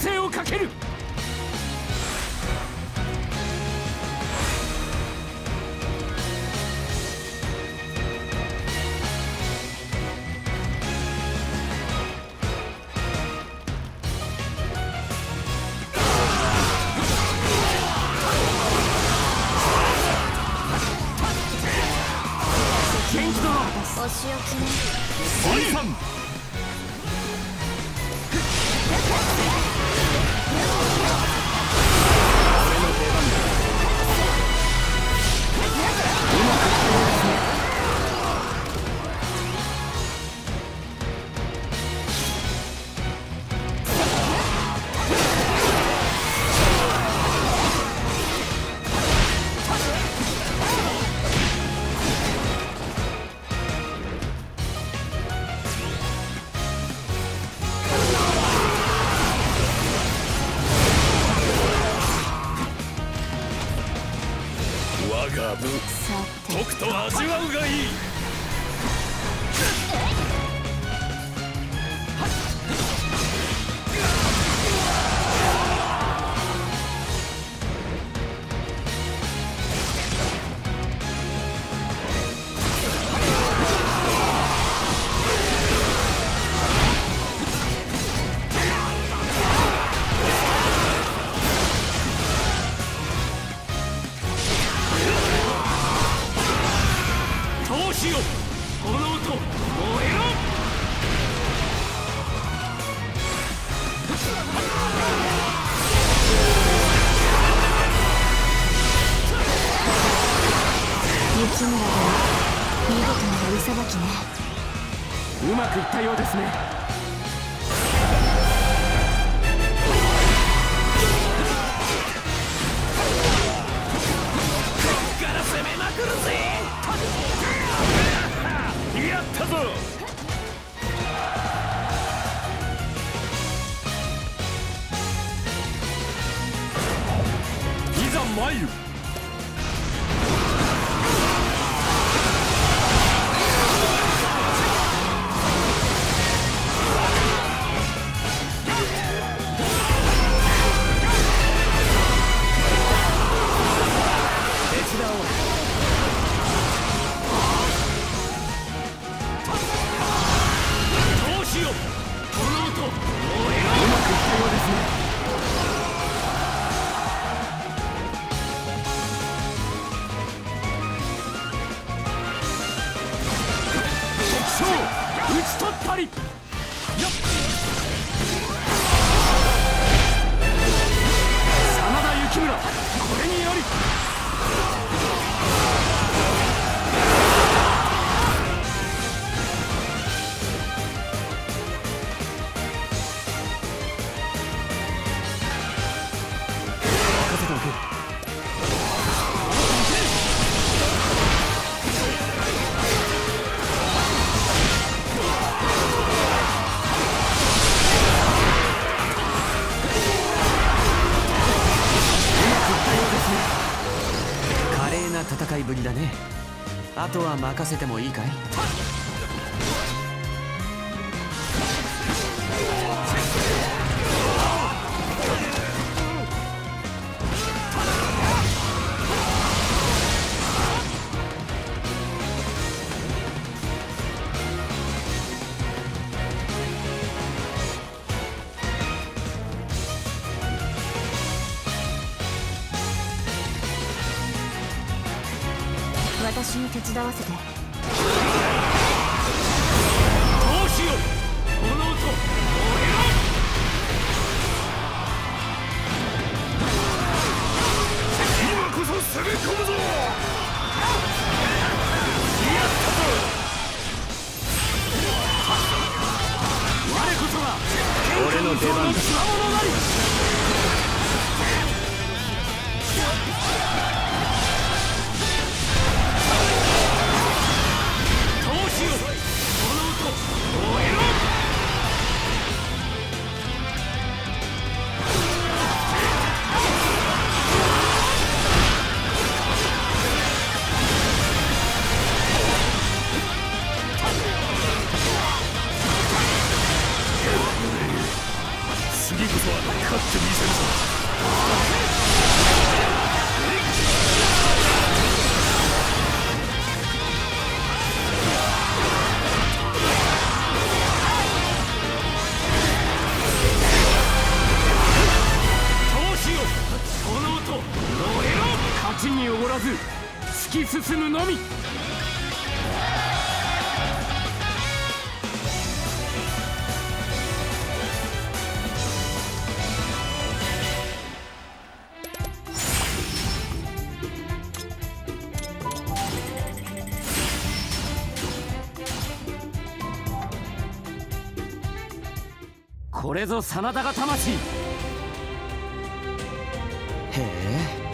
勢をかける。お仕置きね我がとくと味わうがいい見事な槍さばきね。うまくいったようですね。から攻めまくるぜ。やったぞ。いざ参る。打ち取っ真田幸村これにより。ぶりだね。あとは任せてもいいかい？私に手伝わせて。そは勝ってみせるぞ闘志よ炎と燃えろ勝ちにおごらず突き進むのみ。これぞ真田が魂。へえ。